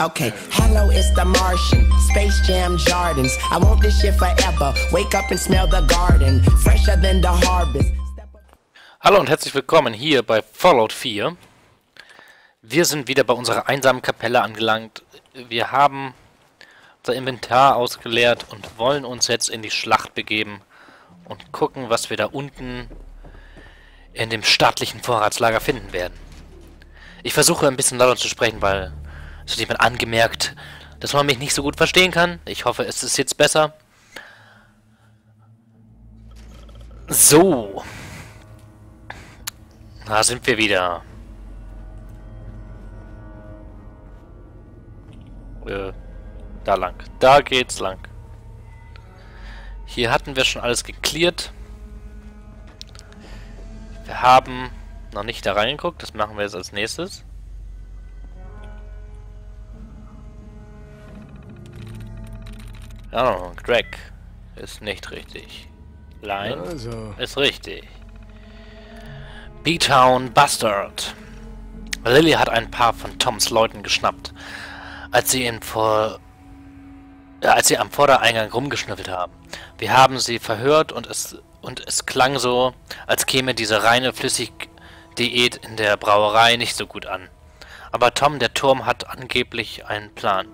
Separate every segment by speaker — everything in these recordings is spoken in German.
Speaker 1: Okay, hello, it's the Martian. Space Jam Jardins. I want this shit forever. Wake up and smell the garden. Fresher than the harvest.
Speaker 2: Hallo und herzlich willkommen hier bei Fallout 4. Wir sind wieder bei unserer einsamen Kapelle angelangt. Wir haben unser Inventar ausgeleert und wollen uns jetzt in die Schlacht begeben und gucken, was wir da unten in dem staatlichen Vorratslager finden werden. Ich versuche ein bisschen lauter zu sprechen, weil es hat jemand angemerkt, dass man mich nicht so gut verstehen kann. Ich hoffe, es ist jetzt besser. So. Da sind wir wieder. Äh, da lang. Da geht's lang. Hier hatten wir schon alles geklärt. Wir haben noch nicht da reingeguckt. Das machen wir jetzt als nächstes. Oh, Greg ist nicht richtig. Line
Speaker 3: Also.
Speaker 2: ist richtig. B-Town Bastard. Lily hat ein paar von Toms Leuten geschnappt, als sie ihn vor äh, als sie am Vordereingang rumgeschnüffelt haben. Wir haben sie verhört und es und es klang so, als käme diese reine Flüssigdiät in der Brauerei nicht so gut an. Aber Tom, der Turm, hat angeblich einen Plan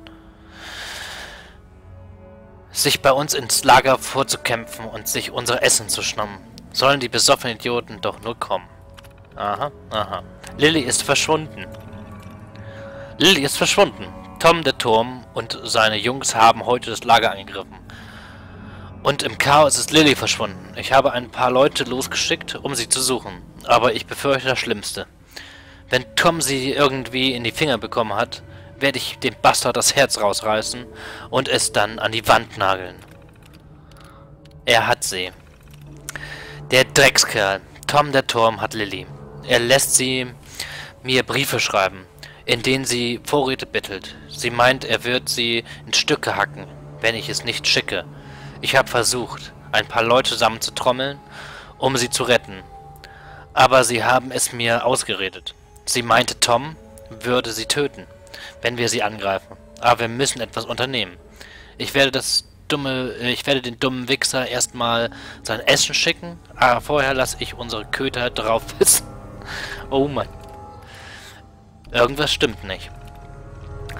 Speaker 2: sich bei uns ins Lager vorzukämpfen und sich unser Essen zu schnappen. Sollen die besoffenen Idioten doch nur kommen. Aha, aha. Lilly ist verschwunden. Lilly ist verschwunden. Tom der Turm und seine Jungs haben heute das Lager angegriffen. Und im Chaos ist Lilly verschwunden. Ich habe ein paar Leute losgeschickt, um sie zu suchen. Aber ich befürchte das Schlimmste. Wenn Tom sie irgendwie in die Finger bekommen hat, werde ich dem Bastard das Herz rausreißen und es dann an die Wand nageln. Er hat sie. Der Dreckskerl, Tom der Turm, hat Lilly. Er lässt sie mir Briefe schreiben, in denen sie Vorräte bittelt. Sie meint, er wird sie in Stücke hacken, wenn ich es nicht schicke. Ich habe versucht, ein paar Leute zusammenzutrommeln, um sie zu retten. Aber sie haben es mir ausgeredet. Sie meinte, Tom würde sie töten wenn wir sie angreifen. Aber wir müssen etwas unternehmen. Ich werde das dumme, ich werde den dummen Wichser erstmal sein Essen schicken, aber vorher lasse ich unsere Köter drauf wissen. Oh Mann. Irgendwas stimmt nicht.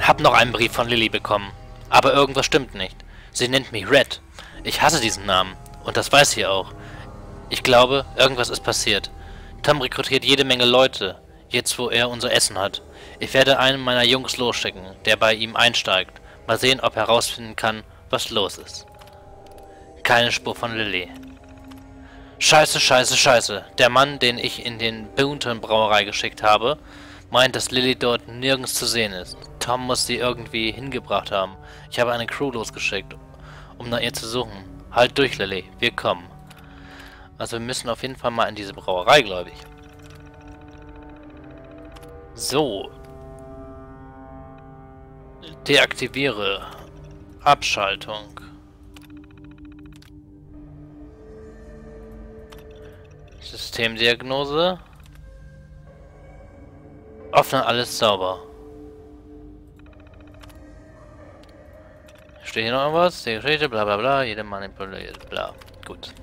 Speaker 2: Hab noch einen Brief von Lilly bekommen, aber irgendwas stimmt nicht. Sie nennt mich Red. Ich hasse diesen Namen und das weiß sie auch. Ich glaube, irgendwas ist passiert. Tom rekrutiert jede Menge Leute, jetzt wo er unser Essen hat. Ich werde einen meiner Jungs losschicken, der bei ihm einsteigt. Mal sehen, ob er herausfinden kann, was los ist. Keine Spur von Lilly. Scheiße, scheiße, scheiße. Der Mann, den ich in den Boonton Brauerei geschickt habe, meint, dass Lilly dort nirgends zu sehen ist. Tom muss sie irgendwie hingebracht haben. Ich habe eine Crew losgeschickt, um nach ihr zu suchen. Halt durch, Lilly. Wir kommen. Also wir müssen auf jeden Fall mal in diese Brauerei, glaube ich. So, Deaktiviere Abschaltung. Systemdiagnose. Öffne alles sauber. Steht hier noch irgendwas? Die Geschichte, bla bla bla, jede manipuliert, bla. Gut.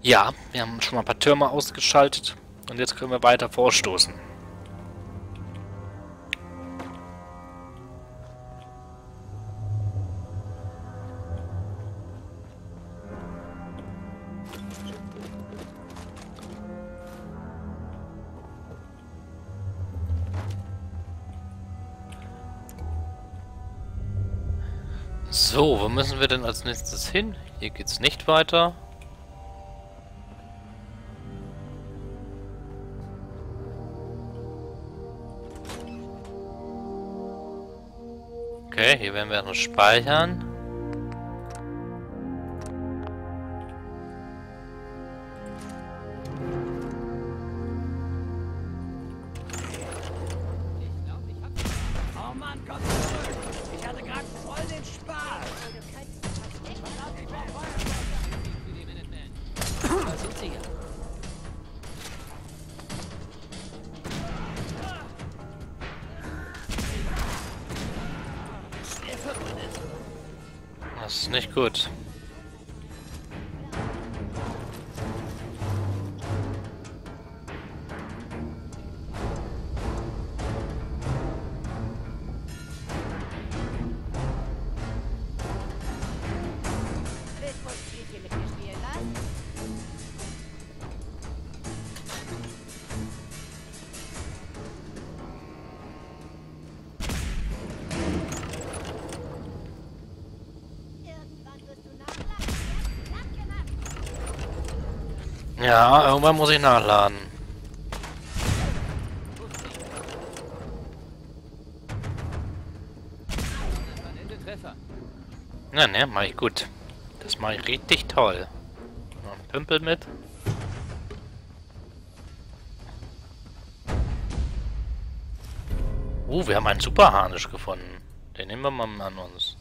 Speaker 2: Ja, wir haben schon mal ein paar Türme ausgeschaltet und jetzt können wir weiter vorstoßen. So, wo müssen wir denn als nächstes hin? Hier geht's nicht weiter. Okay, hier werden wir noch speichern. Ich glaub, ich hab...
Speaker 3: Oh Mann, komm zurück! Ich hatte gerade voll den Spaß! Das ist nicht gut.
Speaker 2: Ja, irgendwann muss ich nachladen. Ja, ne, mach ich gut. Das mache ich richtig toll. Noch ein Pümpel mit. Uh, wir haben einen Superharnisch gefunden. Den nehmen wir mal an uns.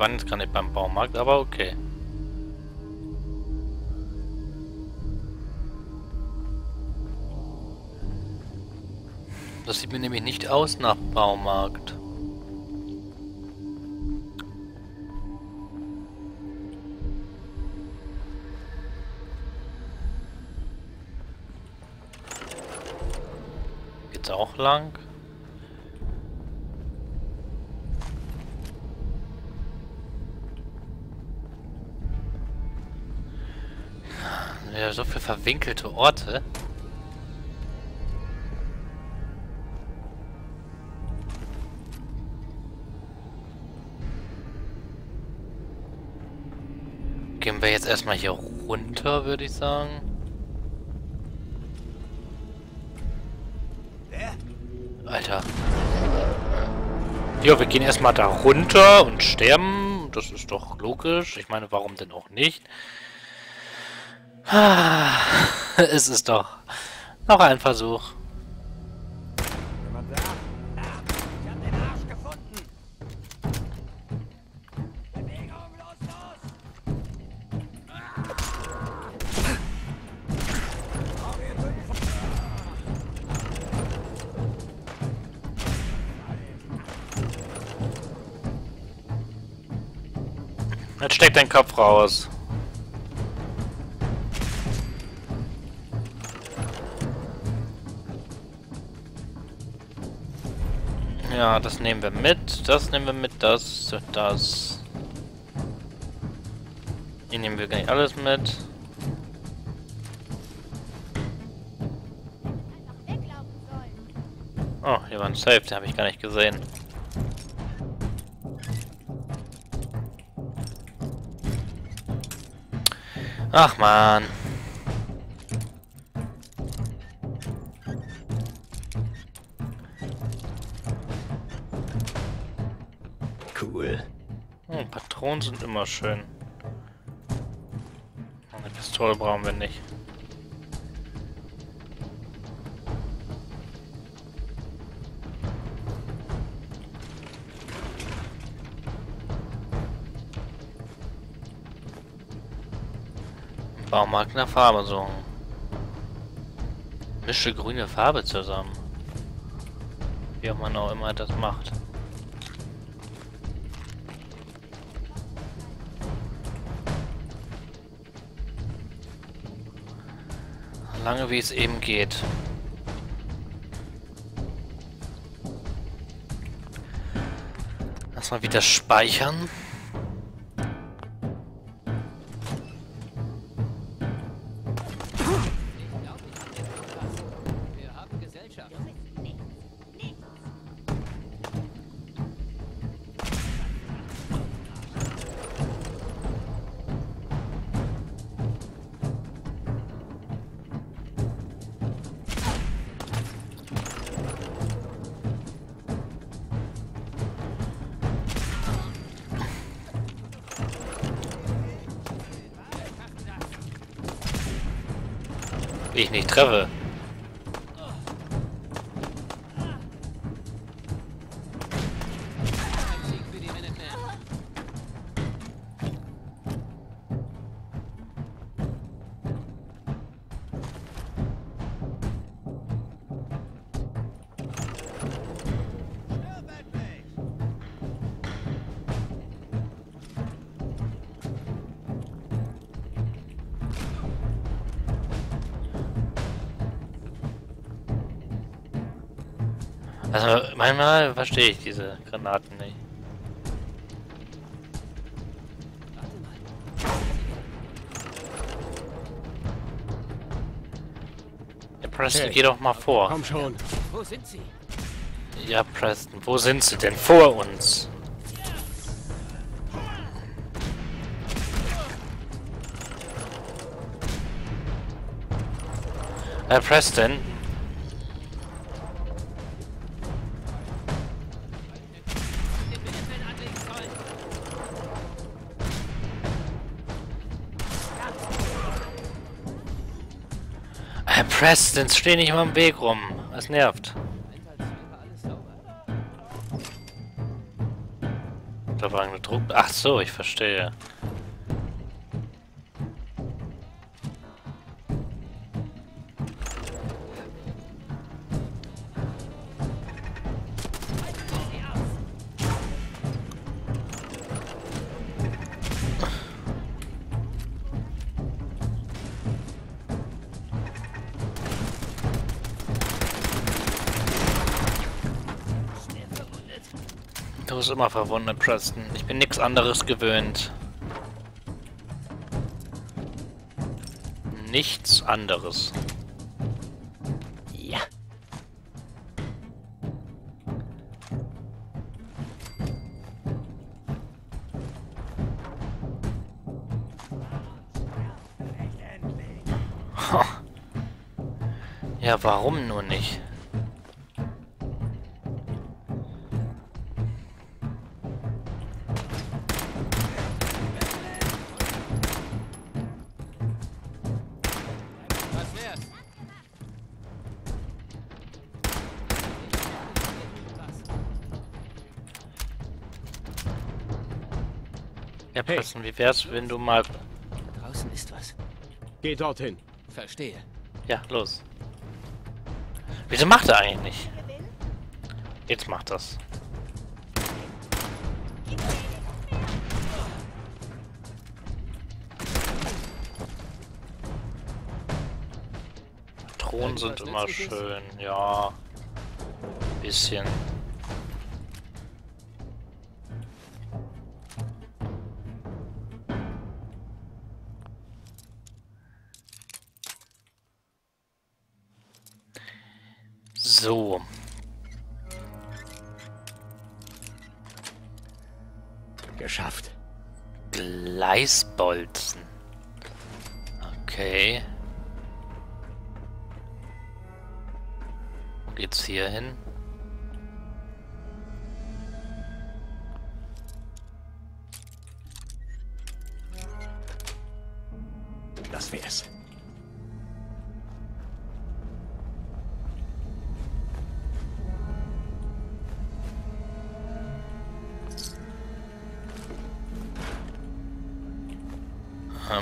Speaker 2: Waren jetzt gar nicht beim Baumarkt, aber okay. Das sieht mir nämlich nicht aus nach Baumarkt. Geht's auch lang? So viele verwinkelte Orte. Gehen wir jetzt erstmal hier runter, würde ich sagen. Alter. Ja, wir gehen erstmal da runter und sterben. Das ist doch logisch. Ich meine, warum denn auch nicht? Ah, es ist doch noch ein Versuch. Jetzt steck dein Kopf raus. Ja, das nehmen wir mit. Das nehmen wir mit. Das, das. Hier nehmen wir gleich alles mit. Oh, hier war ein Safe, den habe ich gar nicht gesehen. Ach man. Patronen sind immer schön. Eine Pistole brauchen wir nicht. Baumarkt nach Farbe suchen. Mische grüne Farbe zusammen. Wie auch man auch immer das macht. Lange wie es eben geht. Lass mal wieder speichern. Ich nicht treffe. Also manchmal verstehe ich diese Granaten nicht. Ja, Preston,
Speaker 4: Hey.
Speaker 2: geh doch mal vor.
Speaker 4: Komm schon.
Speaker 5: Wo sind sie?
Speaker 2: Ja, Preston, wo sind sie denn? Vor uns. Äh, Preston. Äh, Preston, steh nicht mal im Weg rum. Das nervt. Da war eine Druck. Ach so, ich verstehe. Immer verwundert, Preston. Ich bin nichts anderes gewöhnt. Nichts anderes.
Speaker 5: Ja.
Speaker 2: Ja, warum nur nicht? Preston, wie wär's, wenn du mal...
Speaker 5: Da draußen ist was.
Speaker 4: Geh dorthin.
Speaker 5: Verstehe.
Speaker 2: Ja, los. Wieso macht er eigentlich nicht? Jetzt macht das. Thron sind immer schön, ja. Bisschen. So.
Speaker 4: Geschafft.
Speaker 2: Gleisbolzen. Okay. Wo geht's hier hin?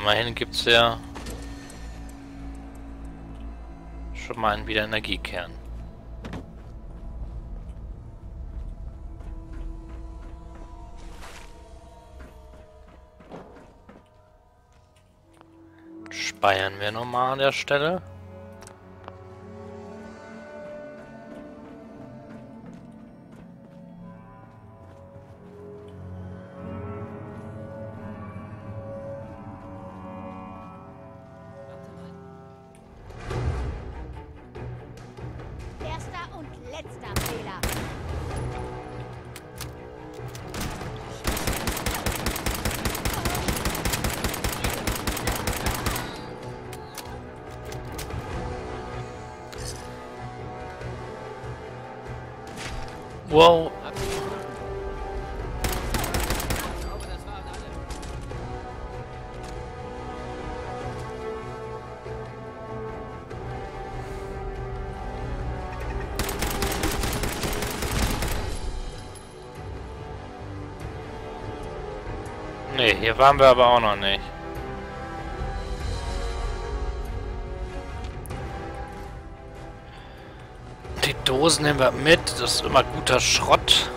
Speaker 2: Immerhin gibt's ja schon mal einen wieder Energiekern. Speichern wir nochmal an der Stelle. Nee, hier waren wir aber auch noch nicht. Die Dosen nehmen wir mit, das ist immer guter Schrott.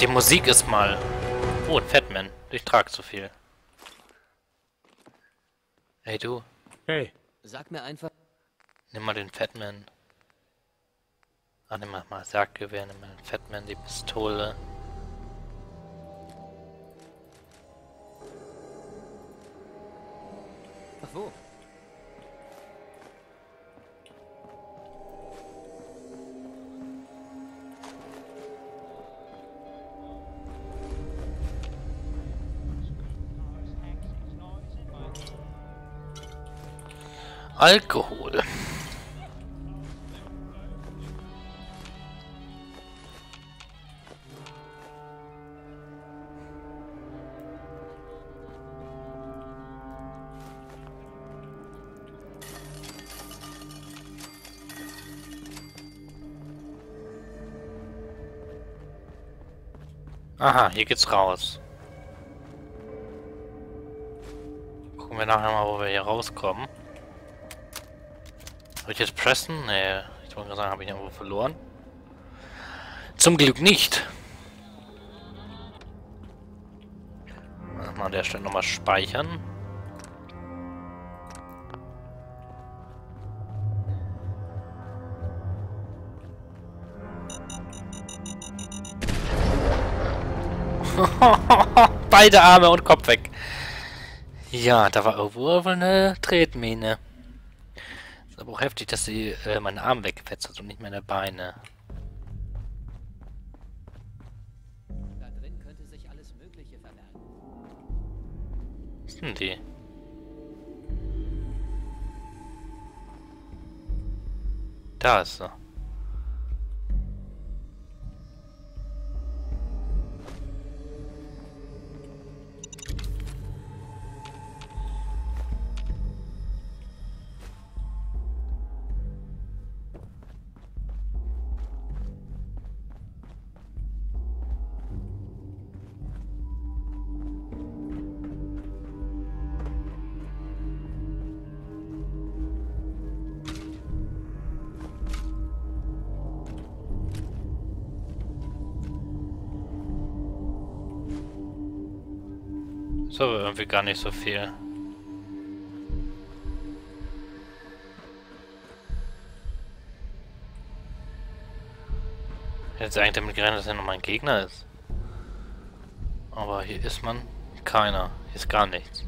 Speaker 2: Die Musik ist mal... Oh, ein Fatman. Ich trage zu viel. Hey du,
Speaker 4: Hey,
Speaker 5: Sag mir einfach.
Speaker 2: nimm mal den Fatman. Ah, nimm mal das Jagdgewehr, nimm mal den Fatman, die Pistole.
Speaker 5: Wo?
Speaker 2: Alkohol. Aha, hier geht's raus. Gucken wir nachher mal, wo wir hier rauskommen. Soll ich jetzt pressen? Nee, ich wollte gerade sagen, habe ich irgendwo verloren. Zum Glück nicht. Mal an der Stelle nochmal speichern. Beide Arme und Kopf weg. Ja, da war irgendwo wohl eine Tretmine. Ist aber auch heftig, dass sie äh, meinen Arm weggefetzt hat und nicht meine Beine.
Speaker 5: Da drin könnte sich alles Mögliche verbergen.
Speaker 2: Was sind die? Da ist sie. So, aber irgendwie gar nicht so viel. Jetzt eigentlich damit gerechnet, dass er noch mein Gegner ist. Aber hier ist man keiner. Hier ist gar nichts.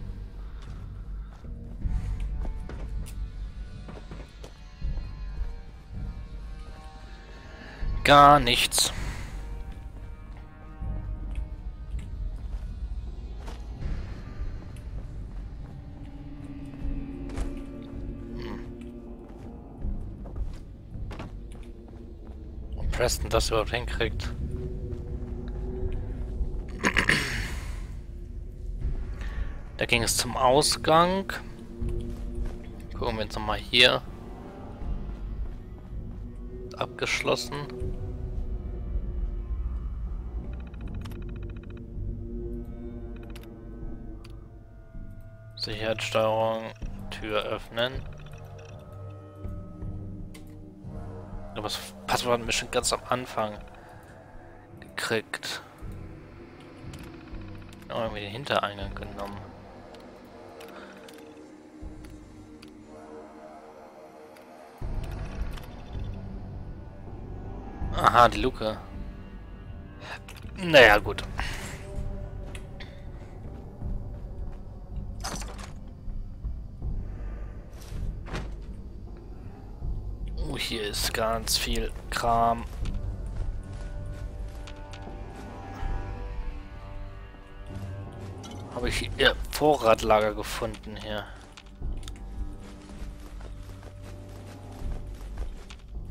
Speaker 2: Gar nichts. Preston das überhaupt hinkriegt. Da ging es zum Ausgang. Gucken wir jetzt nochmal hier. Abgeschlossen. Sicherheitssteuerung, Tür öffnen. Aber das Passwort haben wir schon ganz am Anfang gekriegt. Oh, irgendwie den Hintereingang genommen. Aha, die Luke. Naja, gut. Ist ganz viel Kram. Habe ich hier Vorratlager gefunden hier.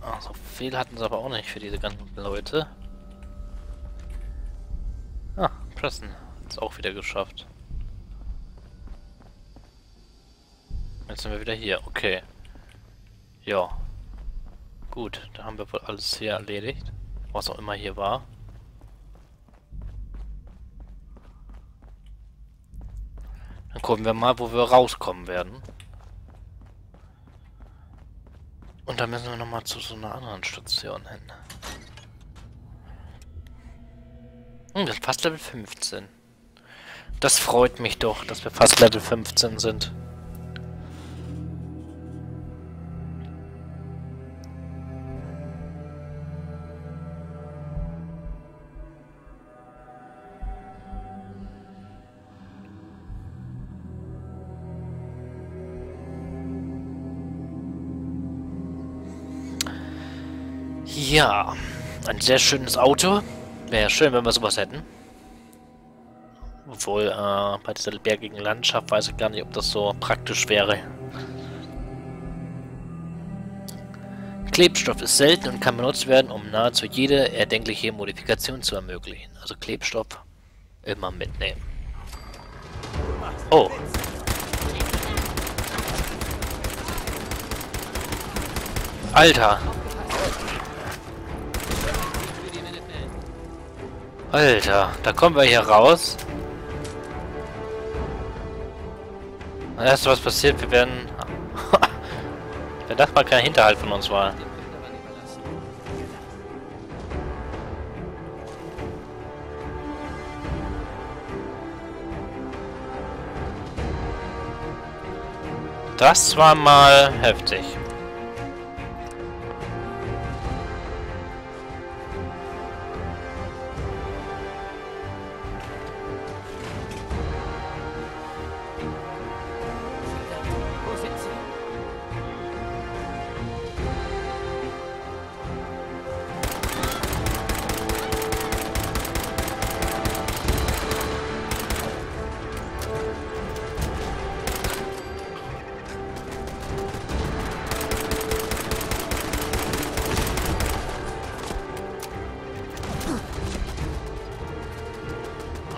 Speaker 2: Ach, so viel hatten sie aber auch nicht für diese ganzen Leute. Ah, Preston hat es auch wieder geschafft. Jetzt sind wir wieder hier, okay. Ja. Gut, da haben wir wohl alles hier erledigt. Was auch immer hier war. Dann gucken wir mal, wo wir rauskommen werden. Und dann müssen wir nochmal zu so einer anderen Station hin. Hm, wir sind fast Level 15. Das freut mich doch, dass wir fast Level 15 sind. Ja, ein sehr schönes Auto. Wäre schön, wenn wir sowas hätten. Obwohl, äh, bei dieser bergigen Landschaft weiß ich gar nicht, ob das so praktisch wäre. Klebstoff ist selten und kann benutzt werden, um nahezu jede erdenkliche Modifikation zu ermöglichen. Also Klebstoff immer mitnehmen. Oh. Alter. Alter, da kommen wir hier raus. Das erste, was passiert, wir werden... Wenn das mal kein Hinterhalt von uns war. Das war mal heftig.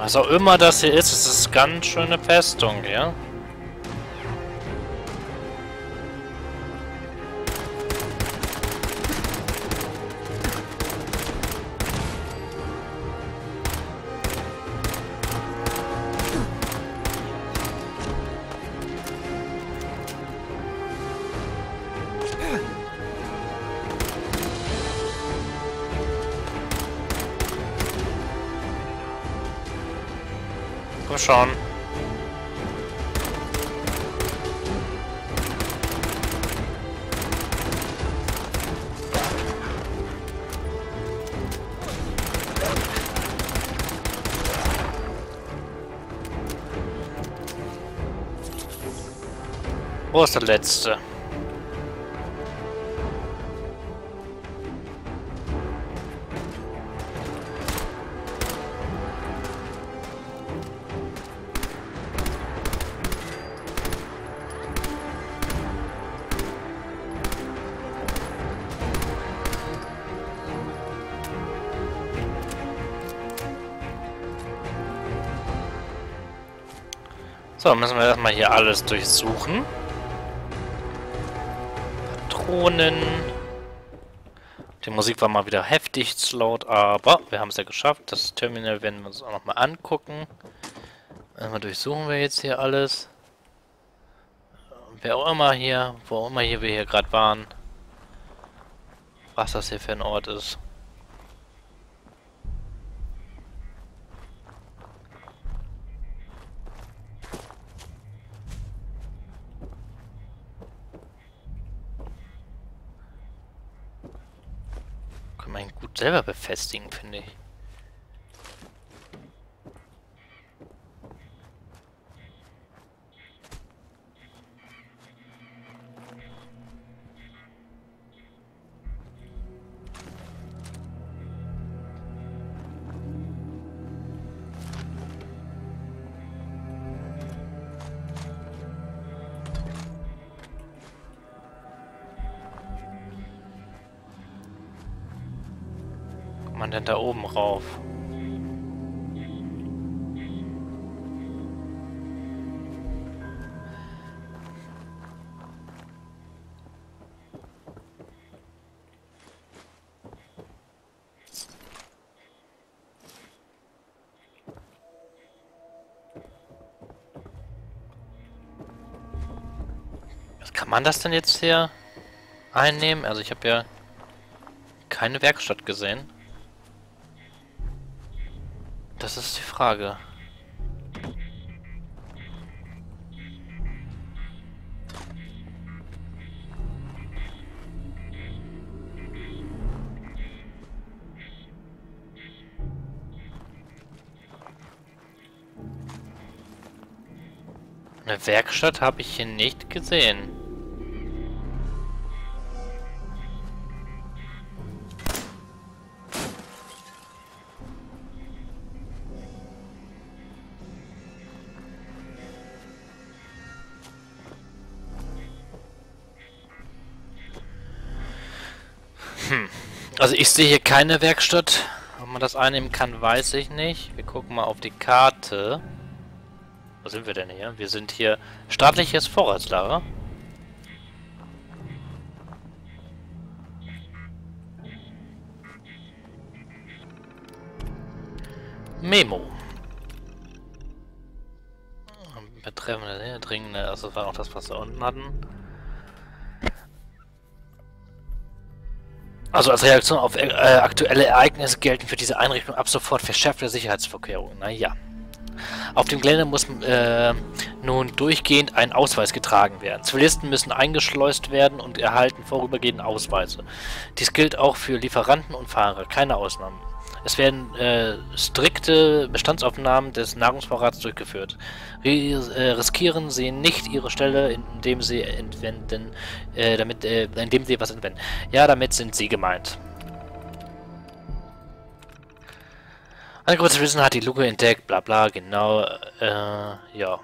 Speaker 2: Was auch immer das hier ist, es ist ganz schöne Festung, ja? Schon. Wo ist der letzte? So, müssen wir erstmal hier alles durchsuchen. Patronen. Die Musik war mal wieder heftig zu laut, aber wir haben es ja geschafft. Das Terminal werden wir uns auch nochmal angucken. Einmal durchsuchen wir jetzt hier alles. Wer auch immer hier, wo auch immer hier wir hier gerade waren. Was das hier für ein Ort ist. Kann man gut selber befestigen, finde ich. Man denn da oben rauf? Kann man das denn jetzt hier einnehmen? Also ich habe ja keine Werkstatt gesehen. Das ist die Frage. Eine Werkstatt habe ich hier nicht gesehen. Also ich sehe hier keine Werkstatt. Ob man das einnehmen kann, weiß ich nicht. Wir gucken mal auf die Karte. Wo sind wir denn hier? Wir sind hier staatliches Vorratslager. Memo. Betreffende, dringende, also das war auch das, was wir unten hatten. Also als Reaktion auf äh, aktuelle Ereignisse gelten für diese Einrichtung ab sofort verschärfte Sicherheitsvorkehrungen. Naja. Auf dem Gelände muss äh, nun durchgehend ein Ausweis getragen werden. Zivilisten müssen eingeschleust werden und erhalten vorübergehend Ausweise. Dies gilt auch für Lieferanten und Fahrer, keine Ausnahmen. Es werden äh, strikte Bestandsaufnahmen des Nahrungsvorrats durchgeführt. Ris äh, riskieren Sie nicht Ihre Stelle, indem Sie entwenden, äh, damit, äh, indem Sie was entwenden. Ja, damit sind Sie gemeint. Eine große Wissen hat die Luke entdeckt, bla bla, genau, äh, ja.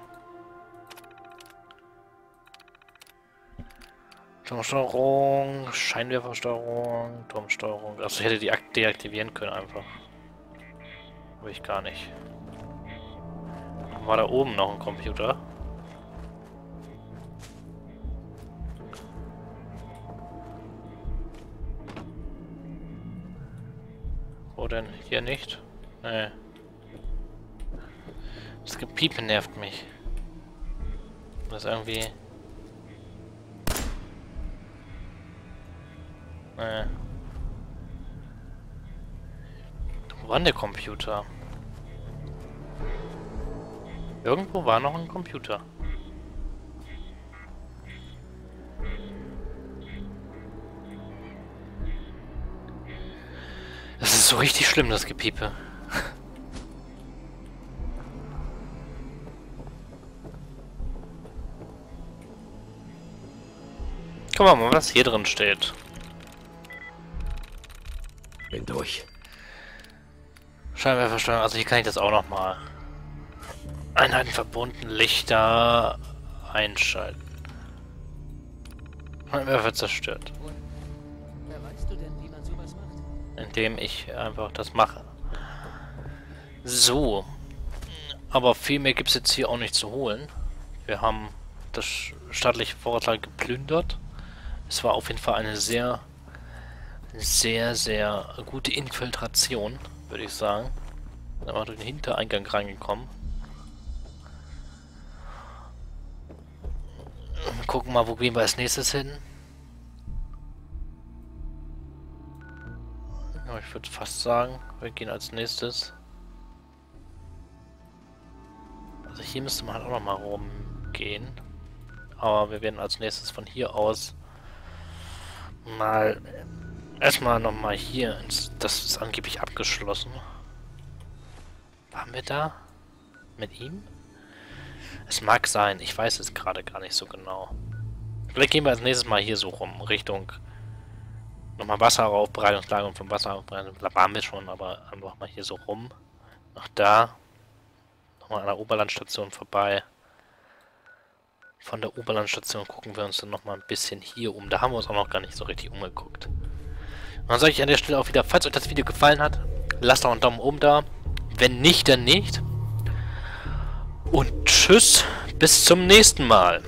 Speaker 2: Turmsteuerung, Scheinwerfersteuerung, Turmsteuerung. Also ich hätte die deaktivieren können einfach. Aber ich gar nicht. War da oben noch ein Computer? Wo denn? Hier nicht? Nee. Das Gepiepe nervt mich. Das ist irgendwie... Nee. Wo war denn der Computer? Irgendwo war noch ein Computer. Das ist so richtig schlimm, das Gepiepe. Guck mal, was hier drin steht.
Speaker 6: Bin durch.
Speaker 2: Scheinwerfersteuerung, also hier kann ich das auch noch mal. Einheiten verbunden, Lichter einschalten. Scheinwerfer zerstört.
Speaker 5: Weißt du denn?
Speaker 2: Indem ich einfach das mache. So. Aber viel mehr gibt es jetzt hier auch nicht zu holen. Wir haben das staatliche Vorratslager geplündert. Es war auf jeden Fall eine sehr, sehr, sehr gute Infiltration, würde ich sagen. Da war durch den Hintereingang reingekommen. Wir gucken mal, wo gehen wir als nächstes hin. Ja, ich würde fast sagen, wir gehen als nächstes. Also hier müsste man halt auch noch mal rumgehen. Aber wir werden als nächstes von hier aus mal erstmal noch mal hier ins, das ist angeblich abgeschlossen. Waren wir da? Mit ihm? Es mag sein, ich weiß es gerade gar nicht so genau. Vielleicht gehen wir als nächstes mal hier so rum, Richtung nochmal Wasseraufbereitungslager und vom Wasseraufbereitung, da waren wir schon, aber einfach mal hier so rum. Nach da. Nochmal an der Oberlandstation vorbei. Von der Oberlandstation gucken wir uns dann nochmal ein bisschen hier um. Da haben wir uns auch noch gar nicht so richtig umgeguckt. Dann sage ich an der Stelle auch wieder, falls euch das Video gefallen hat, lasst doch einen Daumen oben da. Wenn nicht, dann nicht. Und tschüss, bis zum nächsten Mal.